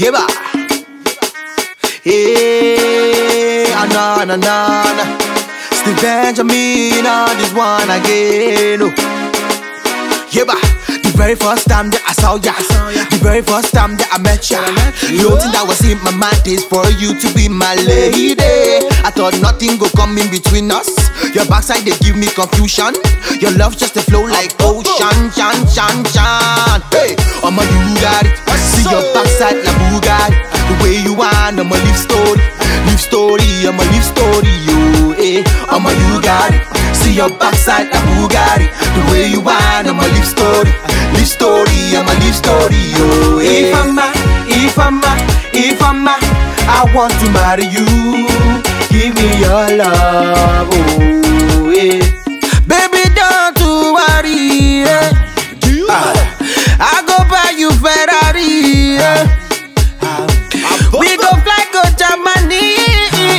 Yeba. Hey, ah, na na na na. Steve Benjamin on this one again. Oh. Yeba. The very first time that I saw ya, the very first time that I met ya, the only thing that was in my mind is for you to be my lady. I thought nothing go come in between us. Your backside they give me confusion. Your love just a flow like ocean, shan, shan, shan. Hey, I'ma you got it. I'ma you got it. See your backside like Bugatti. The way you want, I'ma live story, live story, I'ma live story. Eh. If I'm a, if I'm a, if I'm a, I want to marry you. Give me your love, oh yeah. Baby, don't you worry. eh. Ah, I go buy you Ferrari. eh. We go fly go Germany.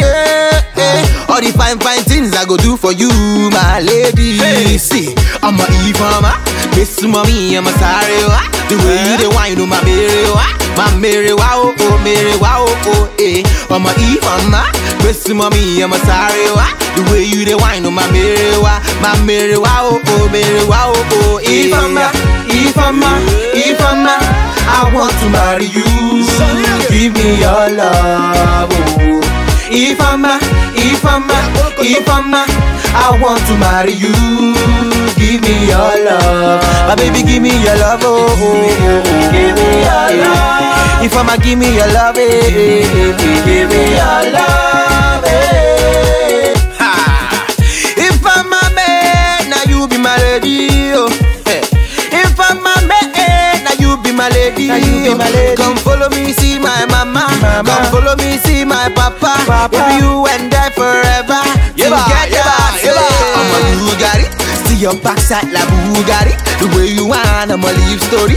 eh. All the fine fine go do for you, my lady. See, I'm a Ifeoma. Miss mommy, I'm a sorry. wa. The way you the wine, oh my Mary, wa. my Mary, wow, oh Mary, wow, oh eh. I'm a Ifeoma. Miss mommy, I'm a sorry. wa. The way you the wine, oh my Mary, wa. my Mary, wow, oh Mary, wow, oh eh. If I'm a, if I'm a, if I'm a, I want to marry you. Give me your love, oh. If I'm a, I want to marry you. Give me your love, My baby, give me your love, oh, oh, oh, oh. give me your love. If I'ma give me your love, eh, eh, eh, eh, Give me your love, eh. Ha. If I'm a man, now you be my lady. Oh. Eh. If I'm a man, now you be my lady. Now you be oh. my lady. Come follow me, see my mama. Mama. Come follow me, see my papa. Papa. If you and your backside like Bugatti. The way you want, I'm a live story.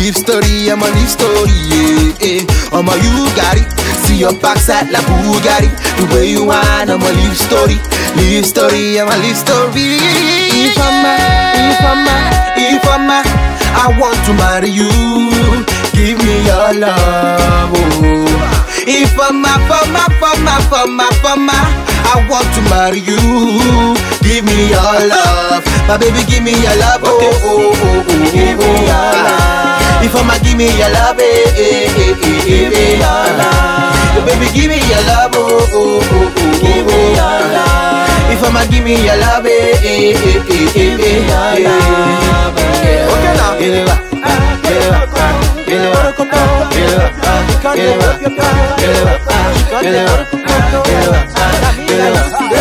Live story, I'm a live story. Yeah, yeah. I'm a you got it. See your backside like Bugatti. The way you want, I'm a live story. Live story, I'm a live story. If I'm a, if I'm a, if I'm a, I want to marry you. Give me your love, oh. If I'm a, for my, for my, for my, for my, I want to marry you. My baby, give me your love. Oh, oh, oh, oh, oh, Give me oh. your love. If I'ma give me your love, eh, eh, eh, eh, eh, Give me eh. your love. Oh, baby, give me your love. Oh, oh, oh, oh, Give me oh. your love. If I'ma give me your love, eh, eh, eh, eh, eh, Give me eh, your eh. love, eh. Okay now. Get it back. Get it back. Get it back. Get it back. Get it back. Get it back. Get it back. Get it back. Get it back.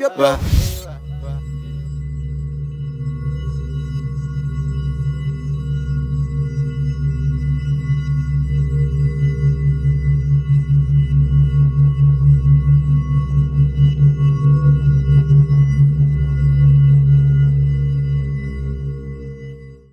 yeah.